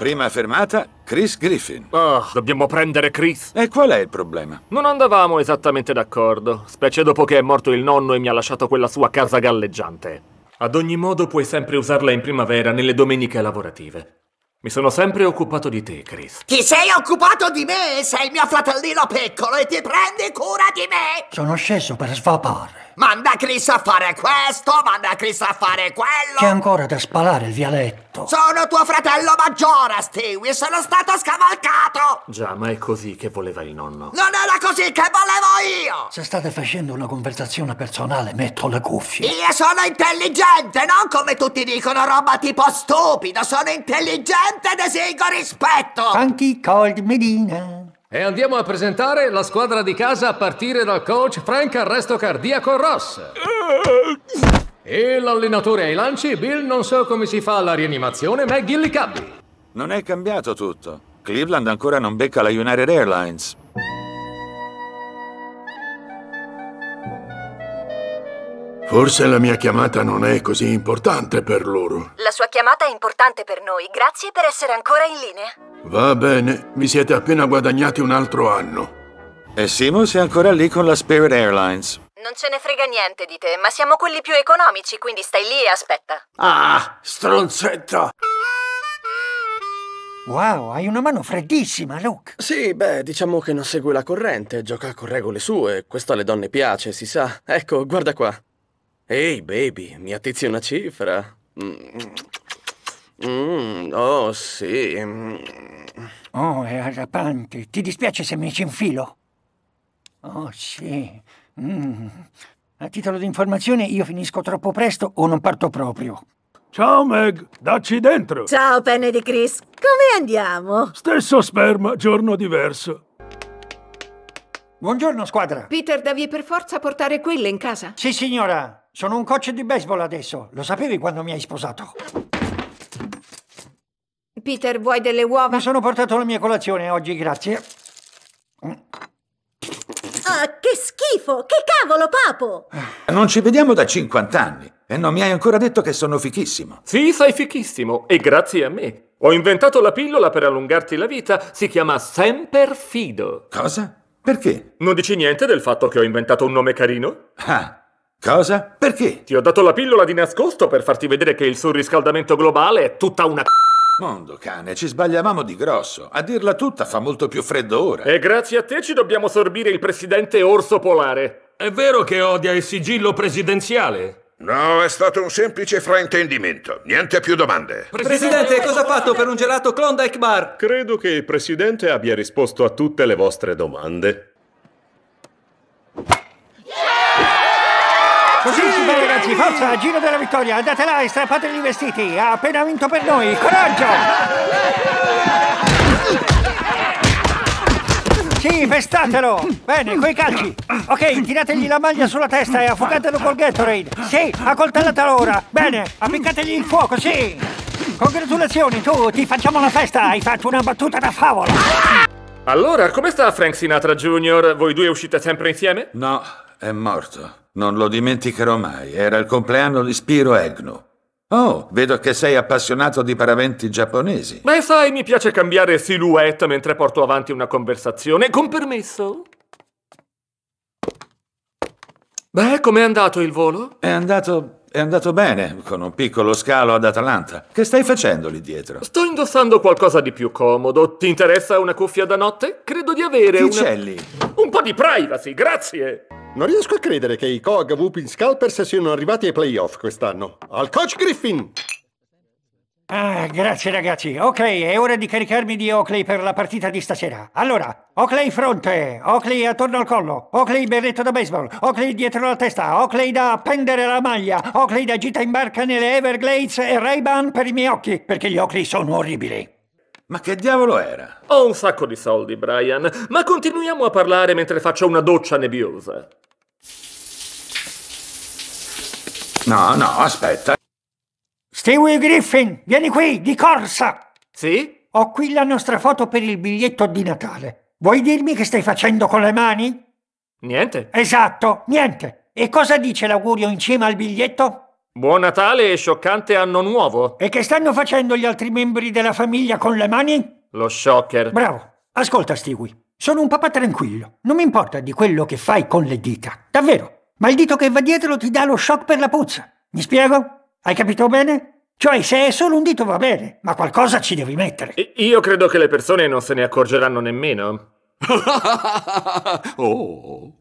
Prima fermata, Chris Griffin. Oh, dobbiamo prendere Chris. E qual è il problema? Non andavamo esattamente d'accordo, specie dopo che è morto il nonno e mi ha lasciato quella sua casa galleggiante. Ad ogni modo puoi sempre usarla in primavera nelle domeniche lavorative. Mi sono sempre occupato di te, Chris. Ti sei occupato di me? Sei il mio fratellino piccolo e ti prendi cura di me? Sono sceso per svapare. Manda Chris a fare questo, manda Chris a fare quello. C'è ancora da spalare il vialetto. Sono tuo fratello maggiore, Stewie, sono stato scavalcato. Già, ma è così che voleva il nonno. Non era così che volevo io. Se state facendo una conversazione personale, metto le cuffie. Io sono intelligente, non come tutti dicono roba tipo stupido. Sono intelligente ed esigo rispetto. Funky Cold Medina. E andiamo a presentare la squadra di casa a partire dal coach Frank Arresto Cardiaco Ross. E l'allenatore ai lanci, Bill non so come si fa la rianimazione, ma è Gilly Cabby. Non è cambiato tutto. Cleveland ancora non becca la United Airlines. Forse la mia chiamata non è così importante per loro. La sua chiamata è importante per noi. Grazie per essere ancora in linea. Va bene, vi siete appena guadagnati un altro anno. E Simus è ancora lì con la Spirit Airlines. Non ce ne frega niente di te, ma siamo quelli più economici, quindi stai lì e aspetta. Ah, stronzetto! Wow, hai una mano freddissima, Luke. Sì, beh, diciamo che non segue la corrente, gioca con regole sue. Questo alle donne piace, si sa. Ecco, guarda qua. Ehi, baby, mi attizi una cifra. Mm. Mm, oh, sì. Mm. Oh, è arrapante. Ti dispiace se mi ci infilo? Oh, sì. Mm. A titolo di informazione, io finisco troppo presto o non parto proprio. Ciao Meg, dacci dentro. Ciao penne di Chris, come andiamo? Stesso sperma, giorno diverso. Buongiorno, squadra. Peter, devi per forza portare quelle in casa? Sì, signora. Sono un coach di baseball adesso. Lo sapevi quando mi hai sposato? Peter, vuoi delle uova? Mi sono portato la mia colazione oggi, grazie. Ah, che schifo! Che cavolo, papo! Non ci vediamo da 50 anni e non mi hai ancora detto che sono fichissimo. Sì, sei fichissimo e grazie a me. Ho inventato la pillola per allungarti la vita. Si chiama Semperfido. Cosa? Perché? Non dici niente del fatto che ho inventato un nome carino? Ah, cosa? Perché? Ti ho dato la pillola di nascosto per farti vedere che il surriscaldamento globale è tutta una c***o. Mondo cane, ci sbagliavamo di grosso. A dirla tutta fa molto più freddo ora. E grazie a te ci dobbiamo sorbire il presidente orso polare. È vero che odia il sigillo presidenziale? No, è stato un semplice fraintendimento. Niente più domande. Presidente, cosa ha fatto per un gelato Klondike Bar? Credo che il presidente abbia risposto a tutte le vostre domande. Così si fa ragazzi, forza, giro della vittoria, andate là e strappategli i vestiti, ha appena vinto per noi, coraggio! Sì, festatelo! Bene, coi calci! Ok, tirategli la maglia sulla testa e affogatelo col Gatorade! Sì, accoltellatelo ora! Bene, appiccategli il fuoco, sì! Congratulazioni, tu, ti facciamo la festa, hai fatto una battuta da favola! Allora, come sta Frank Sinatra Jr.? Voi due uscite sempre insieme? No, è morto. Non lo dimenticherò mai. Era il compleanno di Spiro Agnew. Oh, vedo che sei appassionato di paraventi giapponesi. Beh, sai, mi piace cambiare silhouette mentre porto avanti una conversazione. Con permesso? Beh, com'è andato il volo? È andato... È andato bene, con un piccolo scalo ad Atalanta. Che stai facendo lì dietro? Sto indossando qualcosa di più comodo. Ti interessa una cuffia da notte? Credo di avere Chi una... Un po' di privacy, grazie! Non riesco a credere che i Coag Whooping Scalpers siano arrivati ai playoff quest'anno. Al coach Griffin! Ah, grazie ragazzi. Ok, è ora di caricarmi di Oakley per la partita di stasera. Allora, Oakley fronte, Oakley attorno al collo, Oakley berretto da baseball, Oakley dietro la testa, Oakley da appendere la maglia, Oakley da gita in barca nelle Everglades e Ray-Ban per i miei occhi, perché gli Oakley sono orribili. Ma che diavolo era? Ho un sacco di soldi, Brian, ma continuiamo a parlare mentre faccio una doccia nebbiosa. No, no, aspetta. Stewie Griffin, vieni qui, di corsa! Sì? Ho qui la nostra foto per il biglietto di Natale. Vuoi dirmi che stai facendo con le mani? Niente. Esatto, niente. E cosa dice l'augurio in cima al biglietto? Buon Natale e scioccante anno nuovo. E che stanno facendo gli altri membri della famiglia con le mani? Lo shocker. Bravo. Ascolta, Stewie. Sono un papà tranquillo. Non mi importa di quello che fai con le dita. Davvero. Ma il dito che va dietro ti dà lo shock per la puzza. Mi spiego? Hai capito bene? Cioè, se è solo un dito va bene, ma qualcosa ci devi mettere. Io credo che le persone non se ne accorgeranno nemmeno. oh.